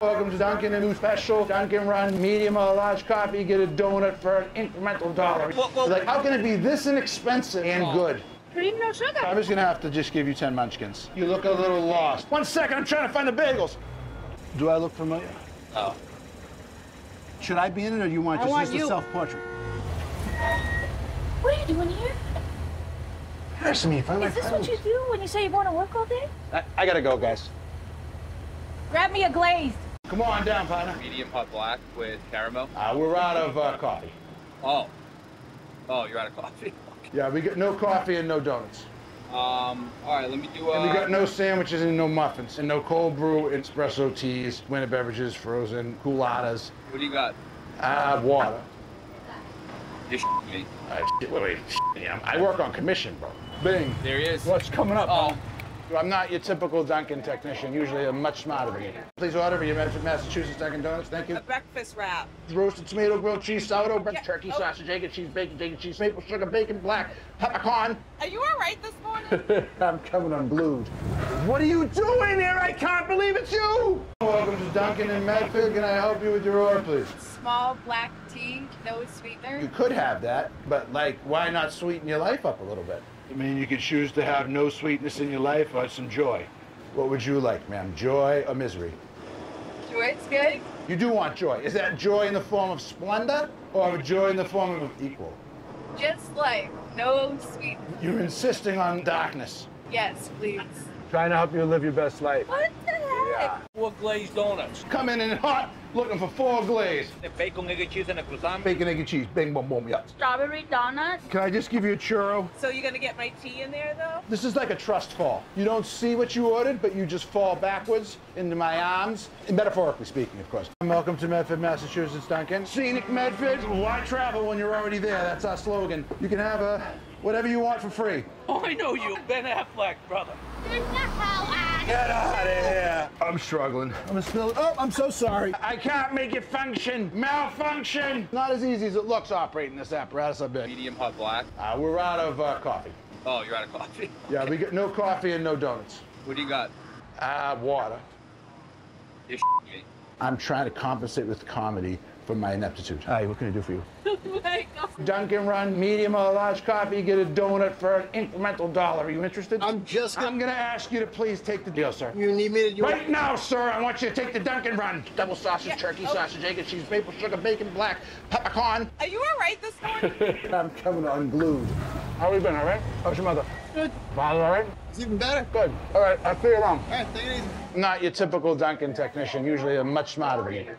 Welcome to Dunkin' a new special. Dunkin' run medium or large coffee, get a donut for an incremental dollar. Well, well- like, how can it be this inexpensive and good? Cream, no sugar. I'm just gonna have to just give you 10 munchkins. You look a little lost. One second, I'm trying to find the bagels. Do I look familiar? Oh. Should I be in it or do you want I just want just a you. self-portrait? What are you doing here? Embarrass me, find my Is this what you do when you say you're going to work all day? I, I gotta go, guys. Grab me a glazed. Come on down, partner. Medium hot black with caramel. Uh, we're out of uh, coffee. Oh. Oh, you're out of coffee. Yeah, we got no coffee and no donuts. Um, all right, let me do And we uh got no sandwiches and no muffins, and no cold brew, espresso teas, winter beverages, frozen, Coolattas, What do you got? uh, water. You're me. Uh, shit, wait, wait, shit, yeah, I work on commission, bro. Bing. There he is. What's coming up? Oh. I'm not your typical Dunkin' technician. Usually I'm much smarter than you. Please order for your Massachusetts Dunkin' Donuts. Thank you. A breakfast wrap. Roasted tomato, grilled cheese, sourdough, bread, Yeah. turkey, Oh. sausage, egg and cheese, bacon, bacon, cheese, maple sugar, bacon, black, peppercorn. Are you all right this morning? I'm coming unglued. What are you doing here? I can't believe it's you! Welcome to Dunkin' in Medford. Can I help you with your order, please? Small black tea, no sweetener. You could have that, but like, why not sweeten your life up a little bit? I mean, you could choose to have no sweetness in your life or some joy. What would you like, ma'am? Joy or misery? Joy's good. You do want joy. Is that joy in the form of Splenda or joy in the form of equal? Just like no sweet. You're insisting on darkness. Yes, please. Trying to help you live your best life. What the? Four glazed donuts. Come in and hot, looking for four glaze. The bacon, egg, and cheese, and a croissant. Bacon, egg, and cheese. Bing, boom, boom, yeah. Strawberry donuts. Can I just give you a churro? so you're gonna get my tea in there though? This is like a trust fall. You don't see what you ordered, but you just fall backwards into my arms, metaphorically speaking, of course. Welcome to Medford, Massachusetts, Dunkin'. Scenic Medford. Why travel when you're already there? That's our slogan. You can have a whatever you want for free. Oh, I know you, Ben Affleck, brother. Get out of here. I'm struggling. I'm gonna spill. Oh, I'm so sorry. I can't make it function. Malfunction. Not as easy as it looks operating this apparatus, I bet. Medium hot black. Uh, we're out of uh, coffee. Oh, you're out of coffee. Yeah, we got no coffee and no donuts. What do you got? Uh, water. You're me. I'm trying to compensate with comedy for my ineptitude. Hi, what can I do for you? Like, oh, Dunkin' run, medium or large coffee, get a donut for an incremental dollar. Are you interested? I'm just gonna. I'm gonna ask you to please take the deal, sir. You need me to. You Right now, sir, I want you to take the Dunkin' run. Double sausage, Yeah, turkey, oh. sausage, egg and cheese, maple sugar, bacon, black, peppercorn. Are you all right this morning? I'm coming unglued. How have you been, all right? How's your mother? Good. Father, all right? It's even better. Good. All right, I'll see you around. All right, take it easy. Not your typical Dunkin' technician. Usually I'm much smarter than you.